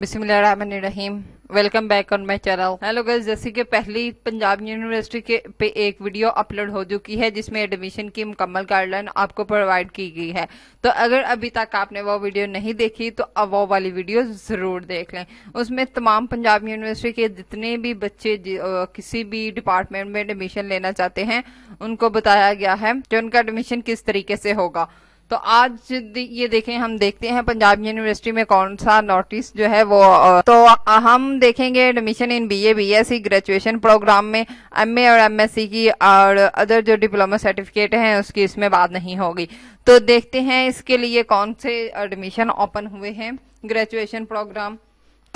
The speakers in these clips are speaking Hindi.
बिस्मिल्लाहिर्रहमानिर्रहीम। Welcome back on my channel hello guys जैसे कि पहली पंजाब यूनिवर्सिटी के पे एक वीडियो अपलोड हो चुकी है, जिसमें एडमिशन की मुकम्मल गाइडलाइन आपको प्रोवाइड की गई है। तो अगर अभी तक आपने वो वीडियो नहीं देखी तो अब वो वाली वीडियो ज़रूर देख लें। उसमें तमाम पंजाब यूनिवर्सिटी के जितने भी बच्चे किसी भी डिपार्टमेंट में एडमिशन लेना चाहते हैं, उनको बताया गया है कि उनका एडमिशन किस तरीके से होगा। तो आज ये देखें, हम देखते हैं पंजाब यूनिवर्सिटी में कौन सा नोटिस जो है वो तो हम देखेंगे admission in BA BSc graduation program में एमए और एमएससी की, और अदर जो डिप्लोमा सर्टिफिकेट है, उसकी इसमें बात नहीं होगी। तो देखते हैं इसके लिए कौन से एडमिशन ओपन हुए हैं ग्रेजुएशन प्रोग्राम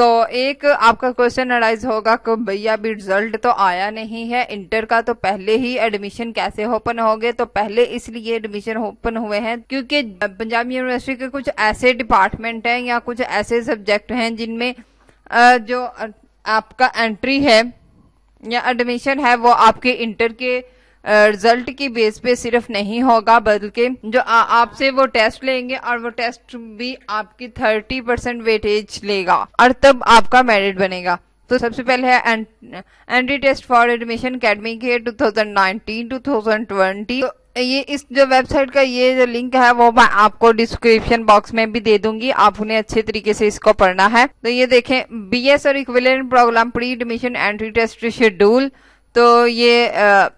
तो एक आपका क्वेश्चन अराइज होगा कि भैया अभी रिज़ल्ट तो आया नहीं है इंटर का तो पहले ही एडमिशन कैसे ओपन हो गए? तो पहले इसलिए एडमिशन ओपन हुए हैं क्योंकि पंजाब यूनिवर्सिटी के कुछ ऐसे डिपार्टमेंट हैं या कुछ ऐसे सब्जेक्ट हैं जिनमें जो आपका एंट्री है या एडमिशन है वो आपके इंटर के रिज़ल्ट की बेस पे सिर्फ़ नहीं होगा बल्कि जो आपसे वो टेस्ट लेंगे और वो टेस्ट भी आपकी थर्टी परसेंट वेटेज लेगा और तब आपका मेरिट बनेगा। तो सबसे पहले है entry test for admission academy के 2019 2020 तो ये इस जो वेबसाइट का ये जो लिंक है वो मैं आपको डिस्क्रिप्शन बॉक्स में भी दे दूँगी। आप उन्हें अच्छे तरीके से इसको पढ़ना है। तो ये देखें बीएस और equivalent program pre admission entry test schedule तो ये आ,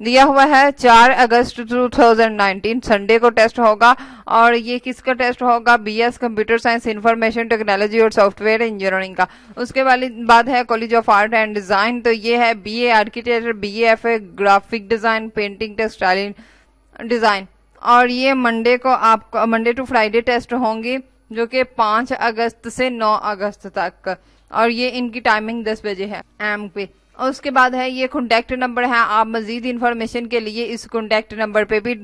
दिया हुआ है। चार अगस्त 2019 संडे को टेस्ट होगा और ये किसका टेस्ट होगा? BS computer science information technology और सॉफ्टवेयर इंजीनियरिंग का। उसके बाद है college of art and design तो ये है BA architecture BA graphic design painting textile design और ये मंडे को आपको मंडे टू फ्राइडे टेस्ट होंगे, जो कि पाँच अगस्त से नौ अगस्त तक। और ये इनकी टाइमिंग दस बजे है एम पे और उसके बाद है, ये कॉन्टेक्ट नंबर है, आप मजीद इन्फॉर्मेशन के लिए इस कॉन्टेक्ट नंबर पे भी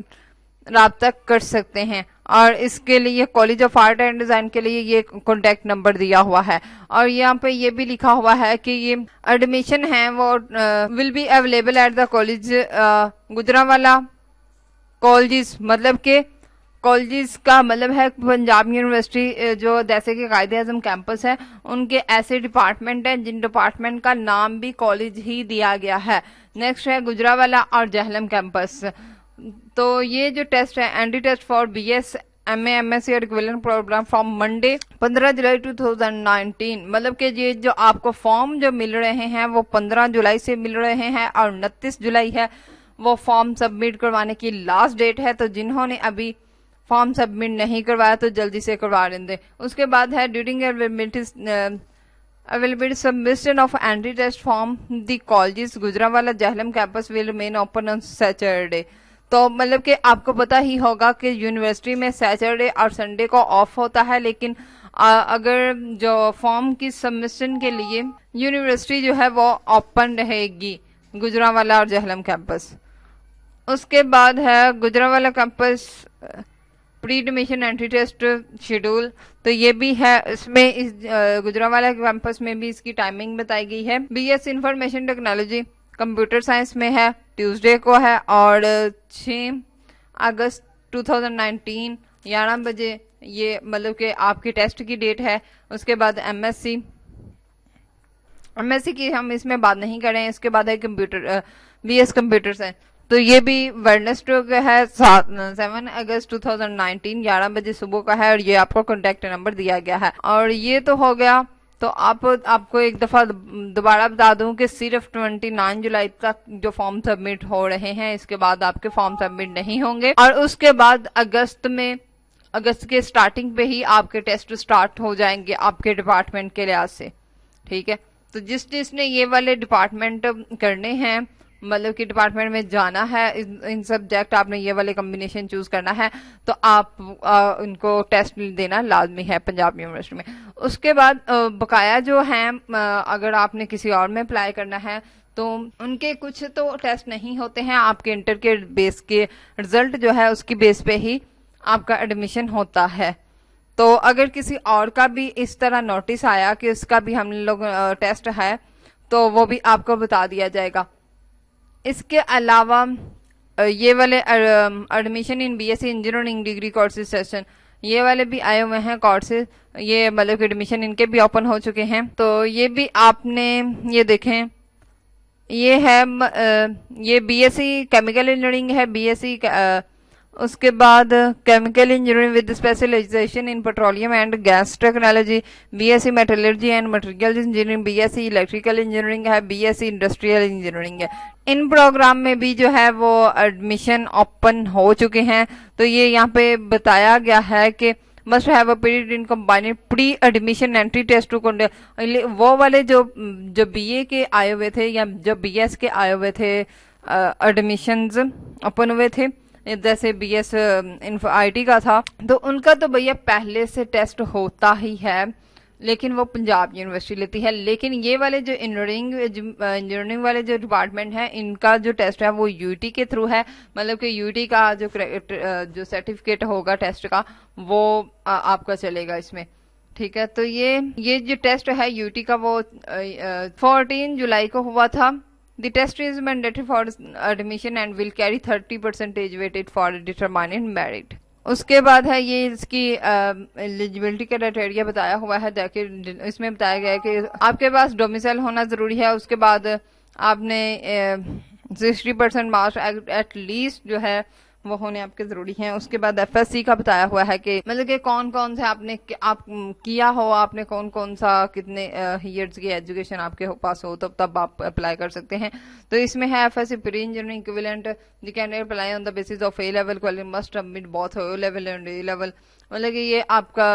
रबता कर सकते हैं। और इसके लिए college of art and design के लिए ये कॉन्टेक्ट नंबर दिया हुआ है। और यहाँ पे ये भी लिखा हुआ है कि ये एडमिशन है, वो will be available at the college Gujranwala college मतलब के कॉलेज का मतलब है पंजाब यूनिवर्सिटी जो जैसे कि कायदे आज़म कैंपस है, उनके ऐसे डिपार्टमेंट हैं जिन डिपार्टमेंट का नाम भी कॉलेज ही दिया गया है। नेक्स्ट है गुजरावाला और जहलम कैंपस तो ये जो टेस्ट है entry test for B S M A M S C और equivalent program from Monday 15 July 2019 मतलब कि ये जो आपको फॉर्म जो मिल रहे हैं, वो 15 जुलाई से मिल रहे हैं और उनतीस जुलाई है, वो फॉर्म सबमिट करवाने की लास्ट डेट है। तो जिन्होंने अभी फॉर्म सबमिट नहीं करवाया तो जल्दी से करवा लेंगे। उसके बाद है during availability submission of entry test form the college Gujranwala Jhelum campus will remain open on Saturday तो मतलब कि आपको पता ही होगा कि यूनिवर्सिटी में सैटरडे और संडे को ऑफ़ होता है लेकिन आ, अगर जो फॉर्म की सबमिशन के लिए यूनिवर्सिटी जो है वो ओपन रहेगी गुजरावाला और जहलम कैंपस उसके बाद है Gujranwala campus pre admission entry test schedule तो ये भी है, इसमें इस गुजरावाला कैंपस में भी इसकी टाइमिंग बताई गई है। B S information technology computer science में है ट्यूसडे को है, और 6 अगस्त 2019 ग्यारह बजे ये मतलब कि आपकी टेस्ट की डेट है। उसके बाद एमएससी एमएससी की हम इसमें बात नहीं करें, इसके बाद है computer B S computer science तो ये भी वेडनेसडे का है, सात सेवन अगस्त 2019 ग्यारह बजे सुबह का है और ये आपको कॉन्टेक्ट नंबर दिया गया है। और ये तो हो गया तो आप, आपको एक दफ़ा दोबारा बता दूँ कि सिर्फ़ 29 जुलाई तक जो फॉर्म सबमिट हो रहे हैं, इसके बाद आपके फॉर्म सबमिट नहीं होंगे। और उसके बाद अगस्त में, अगस्त के स्टार्टिंग पे ही आपके टेस्ट स्टार्ट हो जाएँगे आपके डिपार्टमेंट के लिहाज से। ठीक है? तो जिस जिसने ये वाले डिपार्टमेंट करने हैं मतलब कि डिपार्टमेंट में जाना है इन सब्जेक्ट आपने ये वाले कॉम्बिनेशन चूज़ करना है तो आप आ, उनको टेस्ट देना लाजमी है पंजाब यूनिवर्सिटी में। उसके बाद बकाया जो है अगर आपने किसी और में अप्लाई करना है तो उनके कुछ तो टेस्ट नहीं होते हैं आपके इंटर के बेस के रिज़ल्ट जो है उसकी बेस पे ही आपका एडमिशन होता है। तो अगर किसी और का भी इस तरह नोटिस आया कि उसका भी हम लोग टेस्ट है तो वो भी आपको बता दिया जाएगा। इसके अलावा ये वाले admission in BSc engineering degree courses session ये वाले भी आए हुए हैं कोर्सेज ये मतलब एडमिशन इनके भी ओपन हो चुके हैं। तो ये भी आपने ये देखें, ये है ये बीएससी केमिकल इंजीनियरिंग है बीएससी उसके बाद chemical engineering with specialization in petroleum and gas technology BSc metallurgy and material engineering BSc electrical engineering है बीएससी इंडस्ट्रियल इंजीनियरिंग है। इन प्रोग्राम में भी जो है वो एडमिशन ओपन हो चुके हैं। तो ये यहाँ पे बताया गया है कि must have a period in combined pre admission entry test to वो वाले जो जो बीए के आए हुए थे या जो बीएस के आए हुए थे एडमिशंस ओपन हुए थे जैसे बी एस आई टी का था तो उनका तो भैया पहले से टेस्ट होता ही है, लेकिन वो पंजाब यूनिवर्सिटी लेती है। लेकिन ये वाले जो इंजीनियरिंग इंजीनियरिंग वाले जो डिपार्टमेंट है, इनका जो टेस्ट है, वो यूटी के थ्रू है। मतलब कि यूटी का जो जो सर्टिफिकेट होगा टेस्ट का, वो आपका चलेगा इसमें। ठीक है तो ये ये जो टेस्ट है यूटी का वो फोर्टीन जुलाई को हुआ था। The test is mandatory for admission and will carry 30 percentage weighted for determining merit. उसके बाद है ये इसकी एलिजिबिलिटी का क्राइटेरिया बताया हुआ है देखिए इसमें बताया गया है कि आपके पास डोमिसाइल होना ज़रूरी है, उसके बाद आपने sixty percent marks at least जो है वो होने आपके ज़रूरी हैं। उसके बाद एफएससी का बताया हुआ है कि मतलब कि कौन कौन से आपने आप किया हो, आपने कौन कौन सा, कितने ईयर्स की एजुकेशन आपके पास हो, तब तब आप अप्लाई कर सकते हैं। तो इसमें है F S C pre engineering equivalent you can apply on the basis of A level quality must submit बहुत O level and A level मतलब कि ये आपका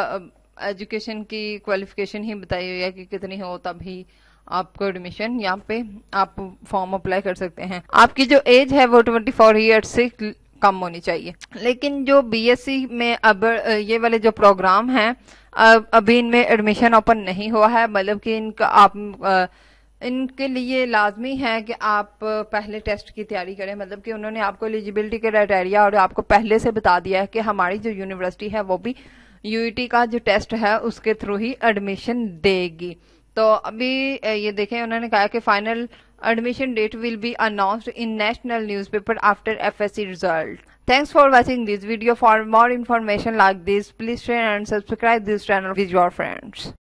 एजुकेशन की क्वालिफिकेशन ही बताई हुई है कि कितनी हो, तभी आपको एडमिशन यहाँ पे आप फॉर्म अप्लाई कर सकते हैं। आपकी जो एज है वो ट्वेंटी फोर ईयर से कम होनी चाहिए। लेकिन जो बीएससी में अब ये वाले जो प्रोग्राम हैं अभी इनमें एडमिशन ओपन नहीं हुआ है मतलब कि इनका आप इनके लिए लाजमी है कि आप पहले टेस्ट की तैयारी करें। मतलब कि उन्होंने आपको एलिजिबिलिटी के क्राइटेरिया और आपको पहले से बता दिया है कि हमारी जो यूनिवर्सिटी है, वो भी यूईटी का जो टेस्ट है, उसके थ्रू ही एडमिशन देगी। तो अभी ये देखें, उन्होंने कहा कि final Admission date will be announced in national newspaper after FSC result. Thanks for watching this video. For more information like this, please share and subscribe this channel with your friends.